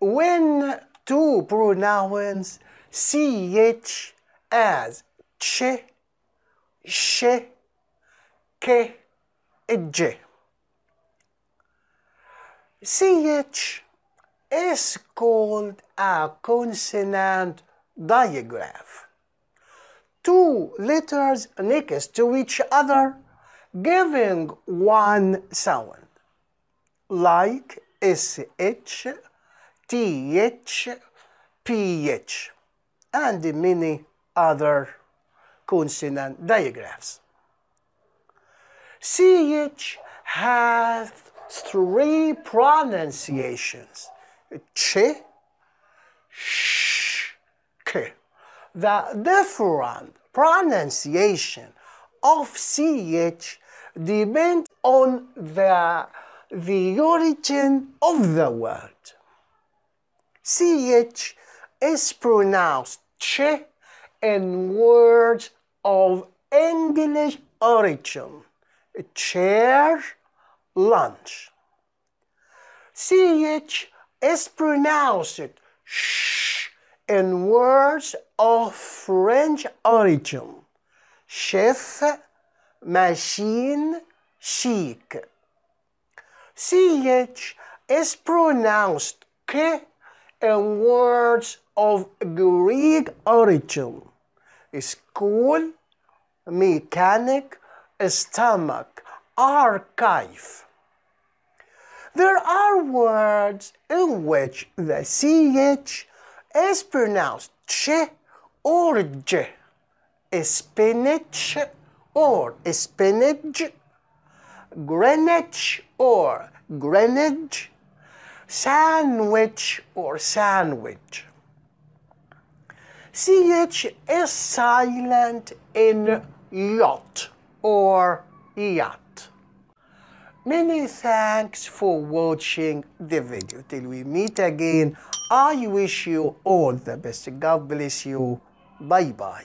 when two pronouns ch as ch, sh, k, j. ch is called a consonant digraph. Two letters next to each other giving one sound, like sh, th, ph, and many other consonant digraphs. ch has three pronunciations ch, sh, k. The different pronunciation of ch depends on the, the origin of the word. Ch is pronounced ch in words of English origin. Chair, lunch. ch is pronounced sh in words of French origin. Chef, machine, chic. ch is pronounced k in words of Greek origin. School, mechanic, stomach, archive. There are words in which the ch is pronounced ch or j. Spinach or spinach, Greenwich or Greenwich, sandwich or sandwich. CH is silent in yacht or yacht. Many thanks for watching the video. Till we meet again, I wish you all the best. God bless you. Bye bye.